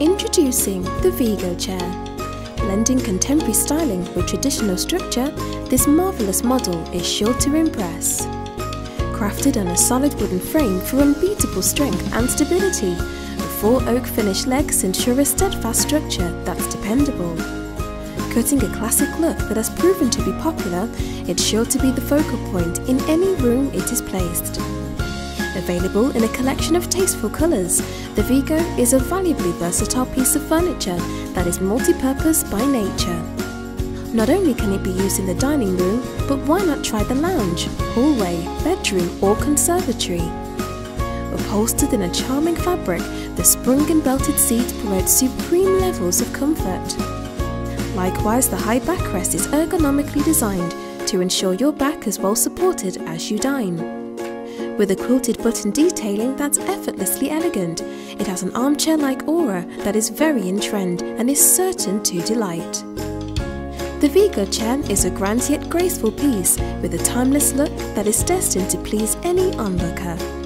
Introducing the Vigo chair. Blending contemporary styling with traditional structure, this marvellous model is sure to impress. Crafted on a solid wooden frame for unbeatable strength and stability, the four oak finish legs ensure a steadfast structure that's dependable. Cutting a classic look that has proven to be popular, it's sure to be the focal point in any room it is placed. Available in a collection of tasteful colours, the Vigo is a valuably versatile piece of furniture that is multi-purpose by nature. Not only can it be used in the dining room, but why not try the lounge, hallway, bedroom or conservatory? Upholstered in a charming fabric, the sprung and belted seat promotes supreme levels of comfort. Likewise, the high backrest is ergonomically designed to ensure your back is well supported as you dine. With a quilted button detailing that's effortlessly elegant, it has an armchair-like aura that is very in trend and is certain to delight. The Vigo chair is a grand yet graceful piece with a timeless look that is destined to please any onlooker.